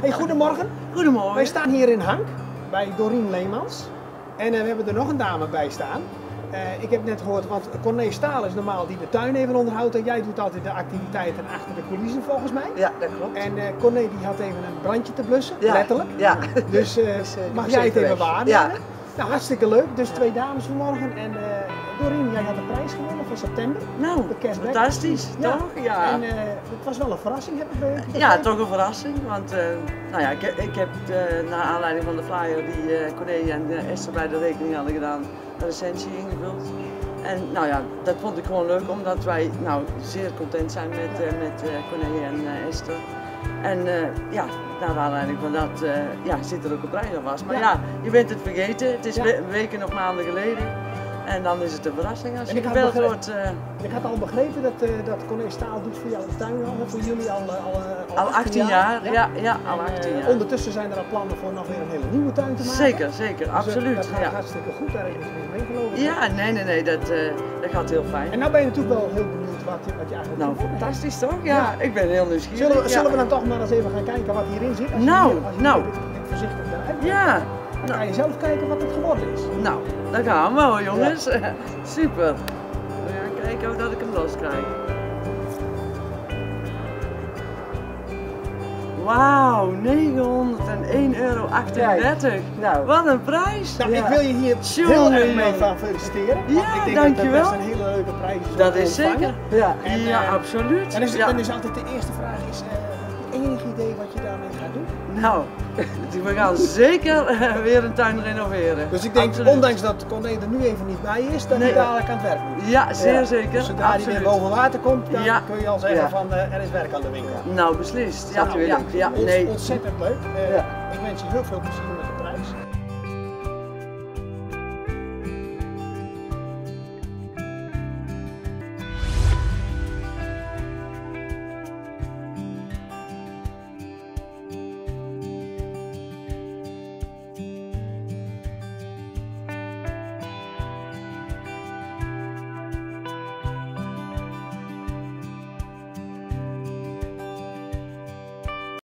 Hey, goedemorgen. Goedemorgen. Wij staan hier in Hank bij Dorien Leemans. En eh, we hebben er nog een dame bij staan. Eh, ik heb net gehoord, want Corné Staal is normaal die de tuin even onderhoudt. En jij doet altijd de activiteiten achter de coulissen volgens mij. Ja, dat klopt. En eh Corné die had even een brandje te blussen, Ja. letterlijk. Ja. Dus Dus, mag moest jij het even waarnemen? Ja. Nou, hartstikke leuk. Dus twee dames vanmorgen. En Dorien, jij had de prijs gewonnen van september. Nou, De fantastisch, toch? Ja. En eh, het was wel een verrassing, heb ik begrepen. Ja, toch een verrassing. Want eh, nou ja, ik, ik heb naar aanleiding van de flyer die Corné en Esther bij de rekening hadden gedaan, een recensie ingevuld. En nou ja, dat vond ik gewoon leuk omdat wij nou zeer content zijn met, met Corné en Esther. En eh, ja, naar aanleiding van dat eh, ja, zit er ook een prijs aan vast. Maar Ja. ja. je bent het vergeten. Het is Ja. weken of maanden geleden. En dan is het een verrassing als je gebeld wordt. eh, Ik had al begrepen dat, eh dat Corné Staal doet voor jou de tuin al, voor jullie al, eh, al, eh, Al 18 jaar, ja, ja, al En, eh, 18 jaar. Ondertussen zijn er al plannen voor nog weer een hele nieuwe tuin te maken. Zeker, zeker, Dus, absoluut. Dat gaat Ja. hartstikke goed, daar ik mee meegelopen. ja, nee, nee, nee, dat, dat gaat heel fijn. En nou ben je natuurlijk wel heel benieuwd wat je, wat je eigenlijk Nou, fantastisch toch? Ja, Ja. ik ben heel nieuwsgierig. Zullen we, ja. zullen we dan toch maar eens even gaan kijken wat hierin zit? Als Nou, hier- als je nou. hier dit, dit voorzichtig eruit Ja, Dan kan je zelf kijken wat het geworden is. nou, daar gaan we hoor jongens. Super. We gaan kijken of dat ik hem los krijg. Wauw, 901,38 euro. Nou. Wat een prijs. Nou, Ja. ik wil je hier heel erg mee van feliciteren. Ja, ik denk dankjewel. dat dat best een hele leuke prijs is. Dat is ontvangen. zeker. Ja, En, ja eh, absoluut. Dan is, ja. dan is altijd de eerste vraag, is, eh, enig idee wat je daarmee gaat doen? Nou, we gaan zeker eh, weer een tuin renoveren. Dus ik denk, Absoluut. ondanks dat Corné er nu even niet bij is, dat Nee. hij dadelijk aan het werk moet. Ja, zeer Ja. zeker. Dus zodra hij weer boven water komt, dan Ja. kun je al zeggen Ja. van eh, er is werk aan de winkel. Nou, beslist. Ja, Nou, ja, nee. Ontzettend leuk. Eh. Ik wens je heel veel plezier met de